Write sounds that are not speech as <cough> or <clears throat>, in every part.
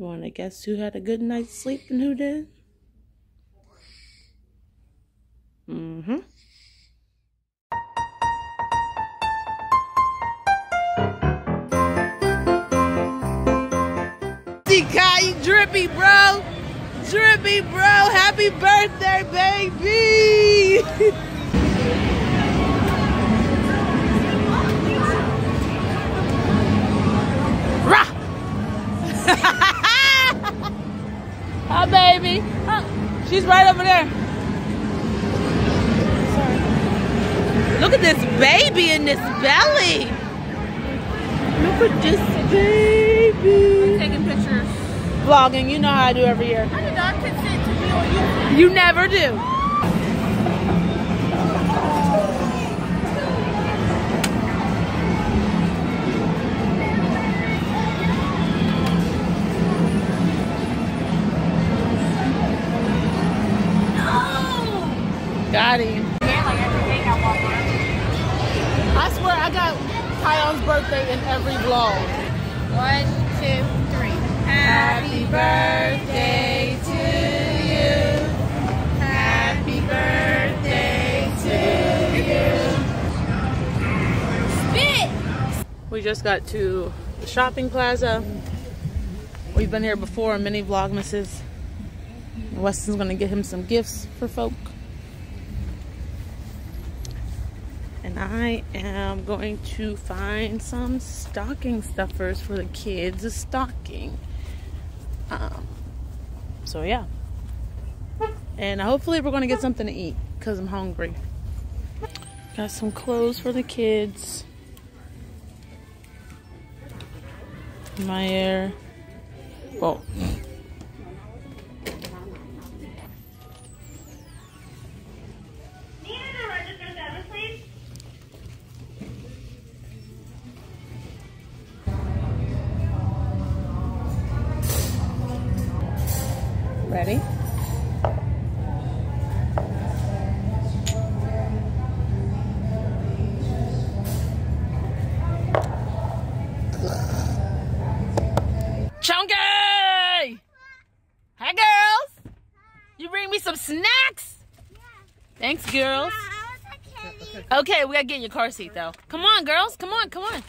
You want to guess who had a good night's sleep and who did? Mm-hmm. Kai drippy, bro. Drippy, bro. Happy birthday, baby. <laughs> Rah! <laughs> Hi, baby. She's right over there. Look at this baby in this belly. Look at this baby. Taking pictures. Vlogging, you know how I do every year. I did not consent to be on YouTube. You never do. Birthday in every vlog. One, two, three. Happy birthday to you. Happy birthday to you. Spit! We just got to the shopping plaza. We've been here before in many vlogmases. Weston's gonna get him some gifts for folk. And I am going to find some stocking stuffers for the kids. A stocking. Um, so yeah. And hopefully we're gonna get something to eat because I'm hungry. Got some clothes for the kids. My hair. Oh. Okay, we gotta get in your car seat though. Come on, girls. Come on, come on.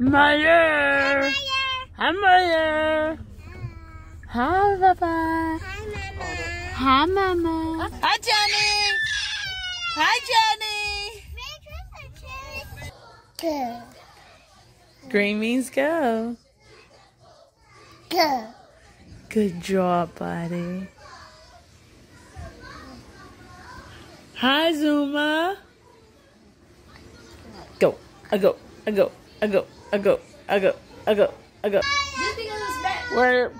Maya. Hi, Maya. Hi, Papa. Hi, Mama. Hi, Johnny. Hi, Johnny. Green means go. Go. Good job, buddy. Hi, Zuma. I go. I go. I go. I go. I go. I go. I go. Just because it's bad. We're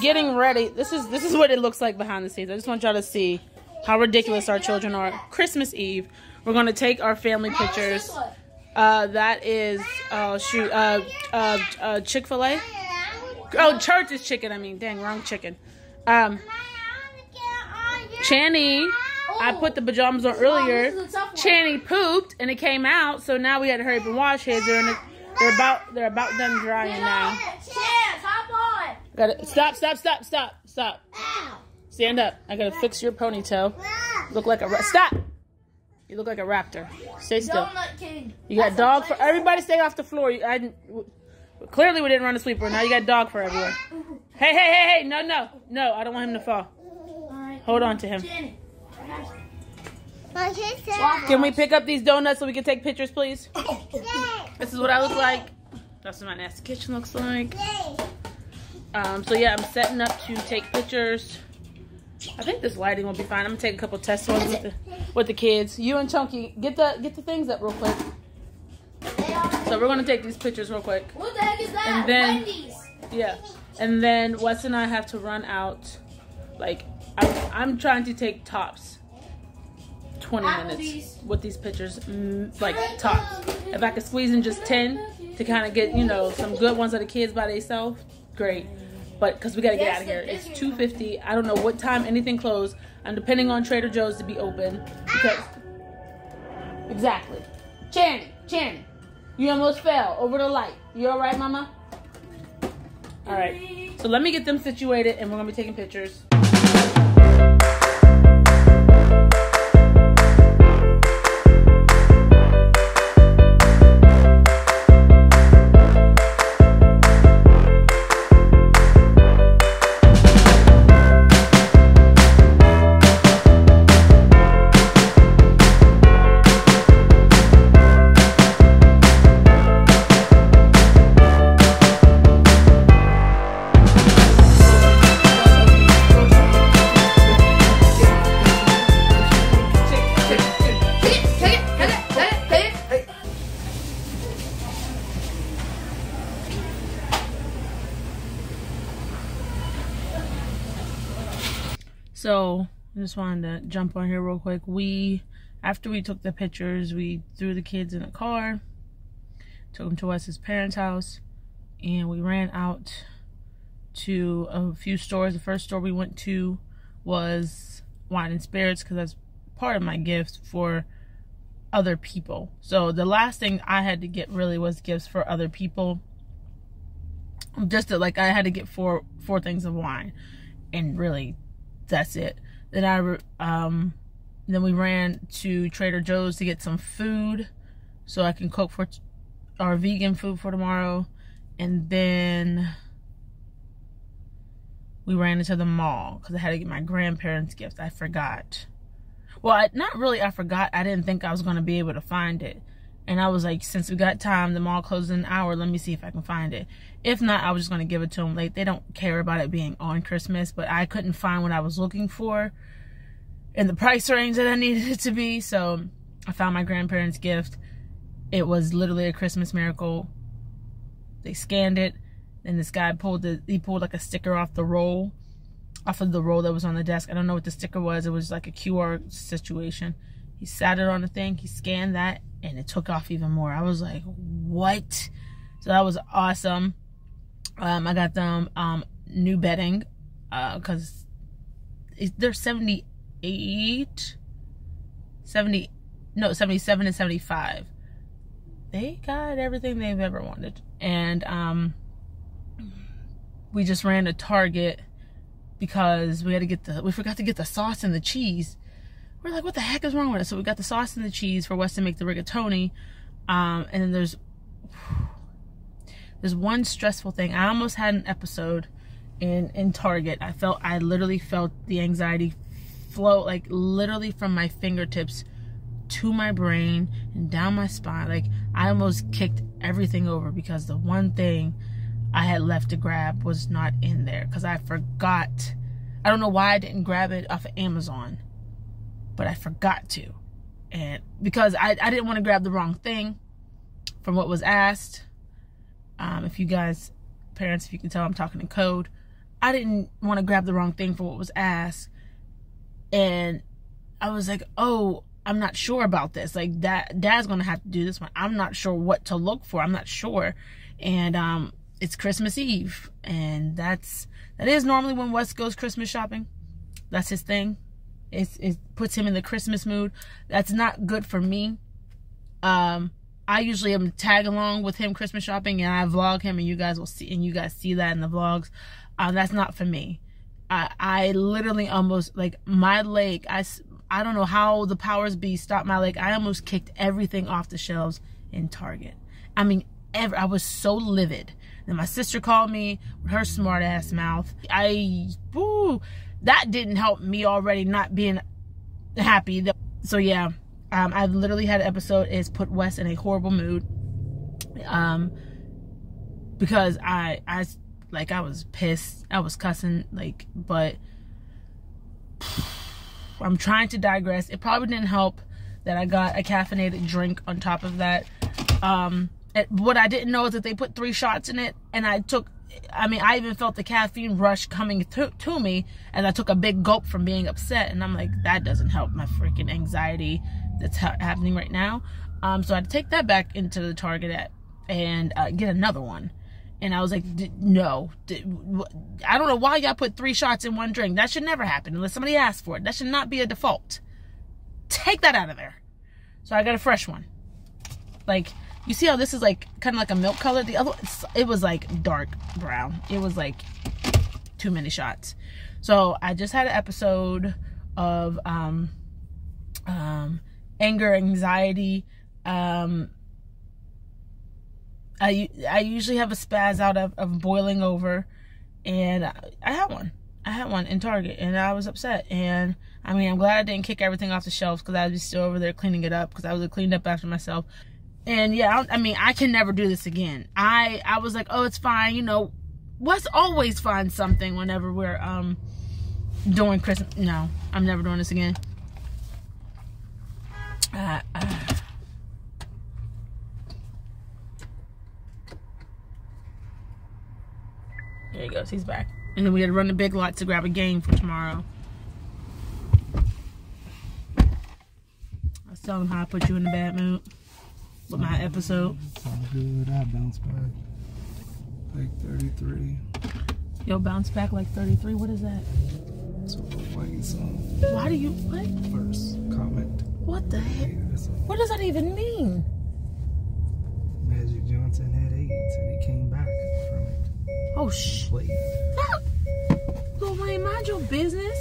getting ready. This is this is what it looks like behind the scenes. I just want y'all to see how ridiculous our children are. Christmas Eve. We're gonna take our family pictures. Uh, that is oh shoot uh uh, uh Chick Fil A. Oh, church's chicken. I mean, dang, wrong chicken. Um, Channy, I put the pajamas on earlier. Channy pooped and it came out, so now we had to hurry up and wash his. They're the, they're about they're about done drying now. Chance, hop on. Got it. Stop! Stop! Stop! Stop! Stop! Stand up. I gotta fix your ponytail. Look like a ra- stop. You look like a raptor. Stay still. Donut King. You got dog for everybody. Stay off the floor. You, I didn't, clearly we didn't run a sweeper. Now you got dog for everywhere. Hey, hey, hey, hey! No, no, no! I don't want him to fall. Hold on to him. Jenny. My sister. Can we pick up these donuts so we can take pictures, please? This is what I look like. That's what my nasty kitchen looks like. Um, so yeah, I'm setting up to take pictures. I think this lighting will be fine. I'm gonna take a couple test ones with the with the kids. You and Chunky, get the get the things up real quick. So we're gonna take these pictures real quick. What the heck is that? And then- Wendy's. Yeah, and then Wes and I have to run out. Like I'm, I'm trying to take tops. 20 minutes with these pictures, mm, like top. If I could squeeze in just 10 to kind of get, you know, some good ones of the kids by themselves, great. But because we got to get out of here. It's 2.50. I don't know what time anything closed. I'm depending on Trader Joe's to be open. Because, exactly. Channing, Channing, you almost fell over the light. You all right, mama? All right. So let me get them situated and we're going to be taking pictures. Just wanted to jump on here real quick. We, after we took the pictures, we threw the kids in a car, took them to Wes's parents' house, and we ran out to a few stores. The first store we went to was Wine and Spirits because that's part of my gift for other people. So the last thing I had to get really was gifts for other people. Just like I had to get four four things of wine, and really that's it. Then I um then we ran to Trader Joe's to get some food so I can cook for our vegan food for tomorrow. And then we ran into the mall because I had to get my grandparents' gift. I forgot. Well, I, not really. I forgot. I didn't think I was going to be able to find it. And I was like, since we got time, the mall closes in an hour. Let me see if I can find it. If not, I was just going to give it to them late. They don't care about it being on Christmas, but I couldn't find what I was looking for in the price range that I <laughs> needed it to be. So I found my grandparents' gift. It was literally a Christmas miracle. They scanned it, and this guy pulled the he pulled like a sticker off the roll, off of the roll that was on the desk. I don't know what the sticker was. It was like a QR situation. He sat it on the thing. He scanned that, and it took off even more. I was like, what? So that was awesome. Um, I got them um, new bedding because uh, they're 78, 70, no, 77 and 75. They got everything they've ever wanted. And um, we just ran to Target because we had to get the, we forgot to get the sauce and the cheese we're like, what the heck is wrong with us? So we got the sauce and the cheese for Wes to make the rigatoni. Um, and then there's there's one stressful thing. I almost had an episode in in Target. I felt I literally felt the anxiety flow like literally from my fingertips to my brain and down my spine. Like I almost kicked everything over because the one thing I had left to grab was not in there because I forgot. I don't know why I didn't grab it off of Amazon but I forgot to. And because I, I didn't want to grab the wrong thing from what was asked. Um, if you guys, parents, if you can tell I'm talking in code, I didn't want to grab the wrong thing for what was asked. And I was like, oh, I'm not sure about this. Like that dad's gonna have to do this one. I'm not sure what to look for. I'm not sure. And um it's Christmas Eve. And that's that is normally when Wes goes Christmas shopping. That's his thing. It's, it puts him in the Christmas mood. That's not good for me. Um, I usually am tag along with him Christmas shopping and I vlog him and you guys will see and you guys see that in the vlogs. Um, that's not for me. I, I literally almost like my leg. I, I don't know how the powers be stopped my leg. I almost kicked everything off the shelves in Target. I mean, ever. I was so livid. Then my sister called me with her smart ass mouth. I, woo, that didn't help me already not being happy. So yeah, um, I've literally had an episode is put Wes in a horrible mood. Um, because I, I, like I was pissed. I was cussing, like, but <sighs> I'm trying to digress. It probably didn't help that I got a caffeinated drink on top of that. Um, what I didn't know is that they put three shots in it, and I took I mean, I even felt the caffeine rush coming to, to me and I took a big gulp from being upset. And I'm like, that doesn't help my freaking anxiety that's ha happening right now. Um, so I had to take that back into the Target and uh, get another one. And I was like, no, I don't know why y'all put three shots in one drink. That should never happen unless somebody asks for it. That should not be a default. Take that out of there. So I got a fresh one. Like, You see how this is like kind of like a milk color? The other, it was like dark brown. It was like too many shots. So I just had an episode of um, um, anger, anxiety. Um, I I usually have a spaz out of, of boiling over, and I, I had one. I had one in Target, and I was upset. And I mean, I'm glad I didn't kick everything off the shelves because I was still over there cleaning it up because I was cleaned up after myself. And yeah, I, I mean, I can never do this again. I I was like, oh, it's fine. You know, let's always find something whenever we're um doing Christmas. No, I'm never doing this again. Uh, uh. There he goes. He's back. And then we had to run the big lot to grab a game for tomorrow. I was telling him how I put you in a bad mood with my episode. It's all good. I bounced back like 33. Yo, bounce back like 33. What is that? So White song Why do you what? first comment. What the heck? Hated. What does that even mean? Magic Johnson had AIDS and he came back from it. Oh sh. Played. Lil Wayne, mind your business.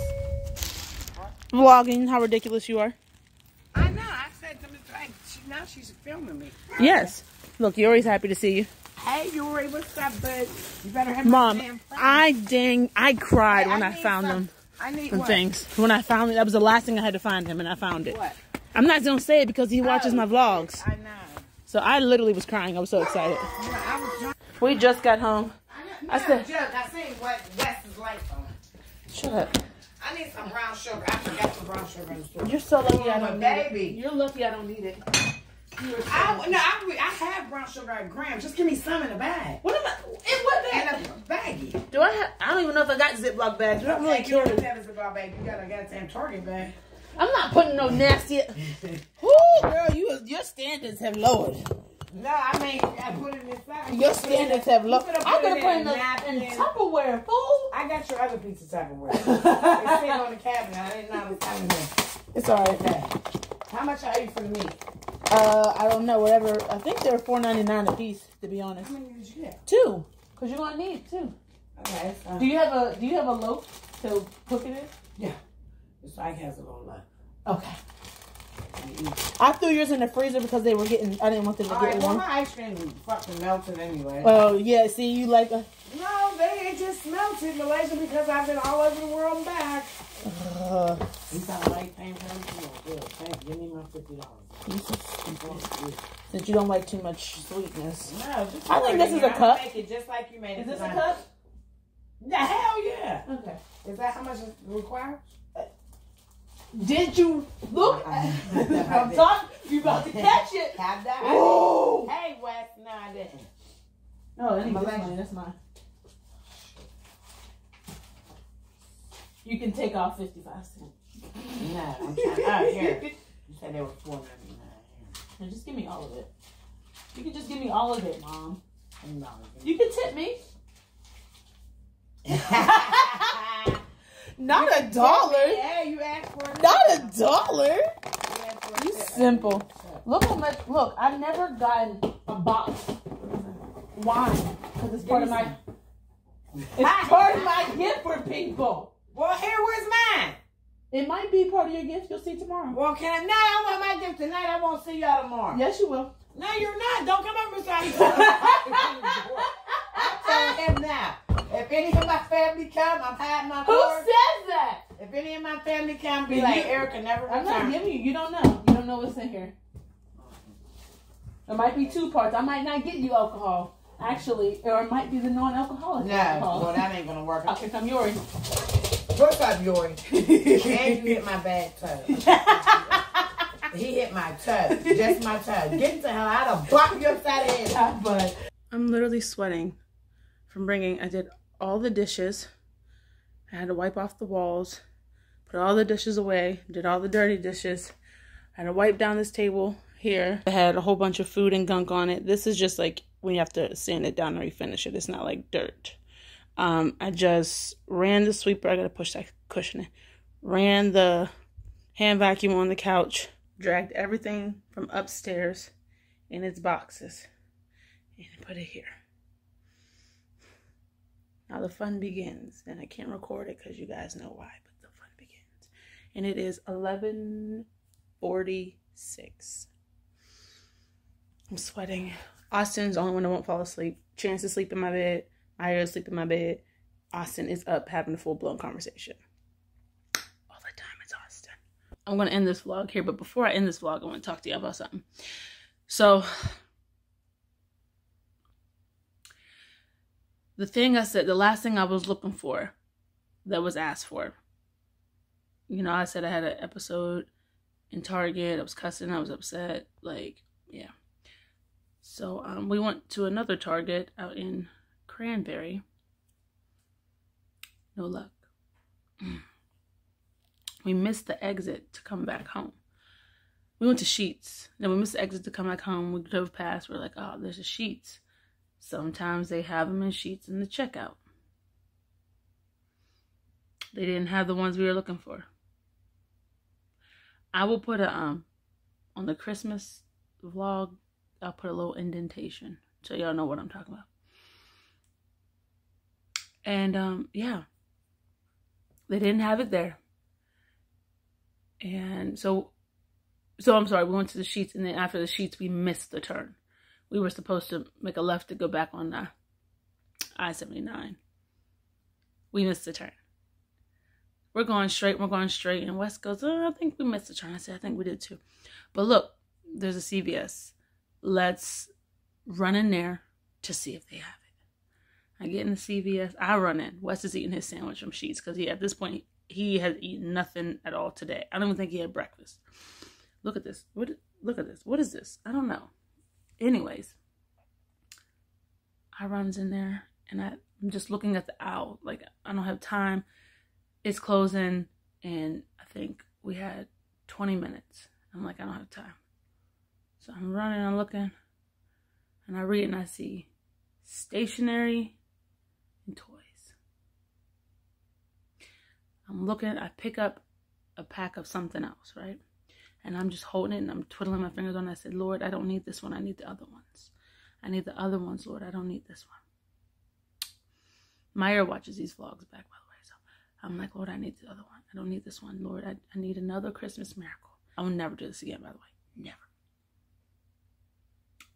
Vlogging, how ridiculous you are. I know. I said to Miss like, she, now she's filming me. Yes. Look, Yori's happy to see you. Hey, Yuri, what's up, bud? You better have Mom, my damn phone. I dang, I cried Hey, when I, need found some- them I need and what? things. When I found it, that was the last thing I had to find him, and I found it. What? I'm not gonna say it because he watches Oh. my vlogs. I know. So I literally was crying. I was so excited. Was. We just got home. I I said- joke. I seen what Wes is like on. Shut up. I need some brown sugar. I forgot some brown sugar in the store. You're so lucky I don't need it. You're lucky I don't need it. So I, no, I, I have brown sugar at grams. Just give me some in a bag. What am I? In what bag? a baggie. Do I have? I don't even know if I got Ziploc bags. I don't really Like, you care. don't have a cigar bag. You got a goddamn Target bag. I'm not putting no nasty. <laughs> Ooh, girl, you your standards have lowered. No, I mean, I put it in inside. Your standards have coulda I'm put gonna it put in in the napkin. in Tupperware, fool. I got your other pizza Tupperware. <laughs> it's sitting on the cabinet. I didn't know it was coming here. It's alright. Okay. How much are you for the meat? Uh, I don't know. Whatever. I think they're four ninety nine a piece. To be honest, How many did you get? two. Cause you're gonna need two. Okay. So, Do you have a Do you have a loaf to cook it in? yeah. This like has a little left. Okay. I threw yours in the freezer because they were getting. I didn't want them to All get right. Well, warm. my ice cream fucking melted anyway. Oh yeah. See, you like. Uh, no, they it just melted, Malaysia, because I've been all over the world and back. uh, You got a light paying for them? Good. Thank you. Give me my fifty dollars. you so stupid. Since you don't like too much sweetness. No, just I think this is a cup. Make it just like you made it. Is this a cup? The hell yeah. Okay. Is that how much it requires? Did you look? At, <laughs> I'm talking. You about to <laughs> catch it? Have that. Oh. Hey, Wes. No, I didn't. No, that ain't Malaysia. that's mine. That's mine. You can take off fifty-five cents. No, I'm trying. Oh, here. <laughs> You said they were four ninety-nine. And just give me all of it. You can just give me all of it, mom. No. You can tip me. Not a dollar. Yeah, you asked for it. Not a dollar. You You simple. Look how much. Look, I've never gotten a box wine because it's part of my. It's part of my gift for people. Well, here was mine. It might be part of your gift. You'll see tomorrow. Well, can I? No, I want my gift tonight. I won't see y'all tomorrow. Yes, you will. No, you're not. Don't come over beside me. <laughs> I'm telling him now. If any of my family come, I'm hiding my Who door. says that? If any of my family can be You- like, Erica never I'm not giving you. You don't know. You don't know what's in here. It might be two parts. I might not get you alcohol, actually, or it might be the non-alcoholic No, alcohol. well, that ain't gonna work. Okay, come Yori. What's up, Yori? <laughs> and you hit my bad toe. <laughs> He hit my toe. Just my toe. Get the hell out of bop your side of head. <laughs> Ah, but I'm literally sweating from bringing. I did all the dishes. I had to wipe off the walls, put all the dishes away, did all the dirty dishes. I had to wipe down this table here. I had a whole bunch of food and gunk on it. This is just like when you have to sand it down and refinish it. It's not like dirt. Um, I just ran the sweeper. I gotta push that cushion in. Ran the hand vacuum on the couch. Dragged everything from upstairs in its boxes and put it here. Now the fun begins, and I can't record it because you guys know why, but. And it is 1146. I'm sweating. Austin's the only one that won't fall asleep. Chance to sleep in my bed. Maya sleep in my bed. Austin is up having a full blown conversation. All the time it's Austin. I'm gonna end this vlog here, but before I end this vlog, I want to talk to you about something. So the thing I said, the last thing I was looking for that was asked for. You know, I said I had an episode in Target. I was cussing. I was upset. Like, yeah. So um, we went to another Target out in Cranberry. No luck. <clears throat> We missed the exit to come back home. We went to Sheetz. Then we missed the exit to come back home. We drove past. We're like, oh, there's a Sheetz. Sometimes they have them in Sheetz in the checkout. They didn't have the ones we were looking for. I will put a um on the Christmas vlog. I'll put a little indentation so y'all know what I'm talking about. And um yeah, they didn't have it there. And so so I'm sorry, we went to the Sheetz and then after the Sheetz we missed the turn we were supposed to make a left to go back on the I-79. We missed the turn. We're going straight, we're going straight, and Wes goes, oh, I think we missed the turn. I said, I think we did too. But look, there's a CVS. Let's run in there to see if they have it. I get in the CVS. I run in. Wes is eating his sandwich from Sheetz because he at this point he has eaten nothing at all today. I don't even think he had breakfast. Look at this. What? Look at this. What is this? I don't know anyways, I runs in there and I, I'm just looking at the owl. Like I don't have time. It's closing and I think we had 20 minutes. I'm like, I don't have time. So I'm running, I'm looking, and I read and I see stationery and toys. I'm looking, I pick up a pack of something else, right? and I'm just holding it and I'm twiddling my fingers on it. I said, Lord, I don't need this one. I need the other ones. I need the other ones, Lord. I don't need this one. Meyer watches these vlogs back, by I'm like, Lord, I need the other one. I don't need this one. Lord, I, I need another Christmas miracle. I will never do this again, by the way. Never.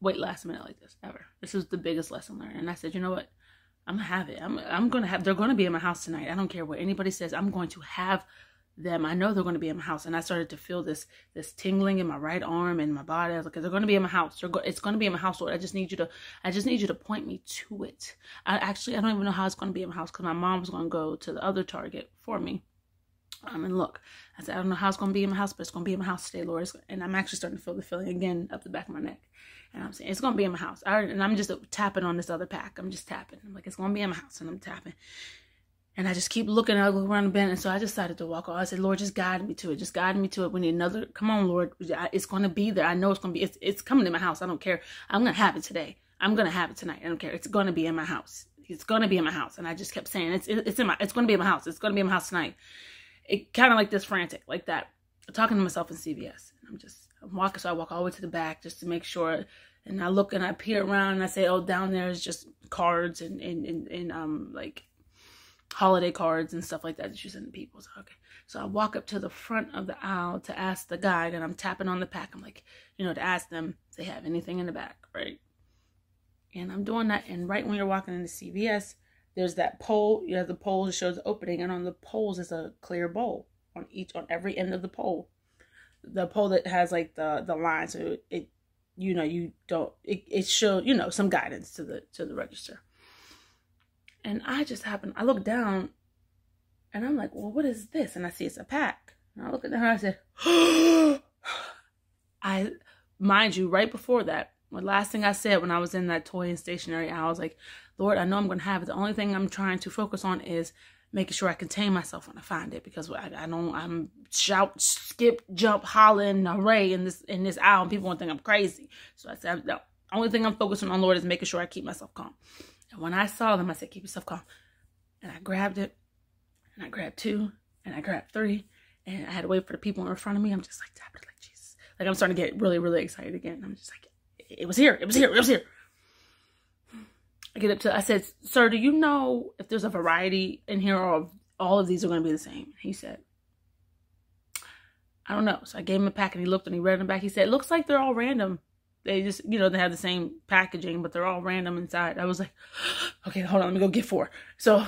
Wait last minute like this, ever. This is the biggest lesson learned. And I said, you know what? I'm gonna have it. I'm I'm gonna have they're gonna be in my house tonight. I don't care what anybody says. I'm going to have them. I know they're going to be in my house. And I started to feel this this tingling in my right arm and my body. I was like, they're going to be in my house. Go- it's going to be in my house, Lord. I just need you to, I just need you to point me to it. I actually, I don't even know how it's going to be in my house because my mom was going to go to the other Target for me. Um, and look, I said, I don't know how it's going to be in my house, but it's going to be in my house today, Lord. And I'm actually starting to feel the feeling again up the back of my neck. And I'm saying, it's going to be in my house. I, and I'm just tapping on this other pack. I'm just tapping. I'm like, it's going to be in my house. And I'm tapping. And I just keep looking I go around the bend. And so I decided to walk off. I said, Lord, just guide me to it. Just guide me to it. We need another. Come on, Lord. It's going to be there. I know it's going to be. It's, it's coming in my house. I don't care. I'm going to have it today. I'm going to have it tonight. I don't care. It's going to be in my house. It's going to be in my house. And I just kept saying, it's, it's in my, it's going to be in my house. It's going to be in my house tonight. It kind of like this frantic, like that. talking to myself in CVS. I'm just I'm walking. So I walk all the way to the back just to make sure. And I look and I peer around and I say, oh, down there is just cards and, and, and, and um, like holiday cards and stuff like that that you send to people. So, okay. So I walk up to the front of the aisle to ask the guide, and I'm tapping on the pack. I'm like, you know, to ask them if they have anything in the back, right? And I'm doing that, and right when you're walking into CVS, there's that pole. You have the pole that shows the opening, and on the poles is a clear bowl on each on every end of the pole. The pole that has like the the line, so it, you know, you don't it, it shows you know some guidance to the to the register. And I just happened, I look down and I'm like, well, what is this? And I see it's a pack. And I look at her and I said, <gasps> I, mind you, right before that, the last thing I said when I was in that toy and stationery, I was like, Lord, I know I'm going to have it. The only thing I'm trying to focus on is making sure I contain myself when I find it because I, I don't, I'm shout, skip, jump, hollering, array in this, in this aisle and people won't think I'm crazy. So I said, the only thing I'm focusing on, Lord, is making sure I keep myself calm. And when I saw them, I said, keep yourself calm. And I grabbed it, and I grabbed two, and I grabbed three, and I had to wait for the people in front of me. I'm just like tapping like Jesus. Like I'm starting to get really, really excited again. I'm just like, it was here. It was here. It was here. I get up to, I said, sir, do you know if there's a variety in here or all of these are going to be the same? He said, I don't know. So I gave him a pack and he looked and he read them back. He said, it looks like they're all random. They just, you know, they have the same packaging, but they're all random inside. I was like, <gasps> okay, hold on, let me go get four. So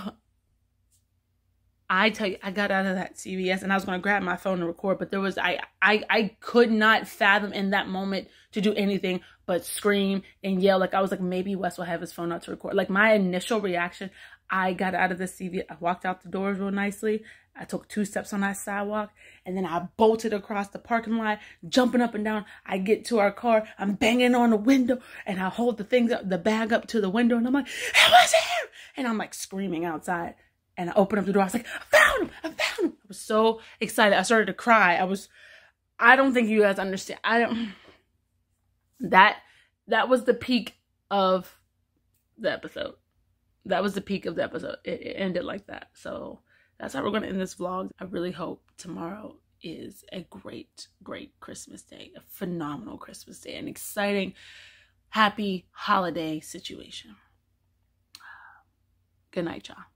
I tell you, I got out of that CVS and I was going to grab my phone to record, but there was, I, I, I could not fathom in that moment to do anything but scream and yell. Like I was like, maybe Wes will have his phone out to record. Like my initial reaction, I got out of the CVS, I walked out the doors real nicely. I took two steps on that sidewalk and then I bolted across the parking lot, jumping up and down. I get to our car, I'm banging on the window and I hold the things up, the bag up to the window and I'm like, it was here. And I'm like screaming outside and I open up the door. I was like, I found him! I found him! I was so excited. I started to cry. I was, I don't think you guys understand. I don't, that, that was the peak of the episode. That was the peak of the episode. It, it ended like that. So that's how we're going to end this vlog. I really hope tomorrow is a great, great Christmas day. A phenomenal Christmas day. An exciting, happy holiday situation. Good night, y'all.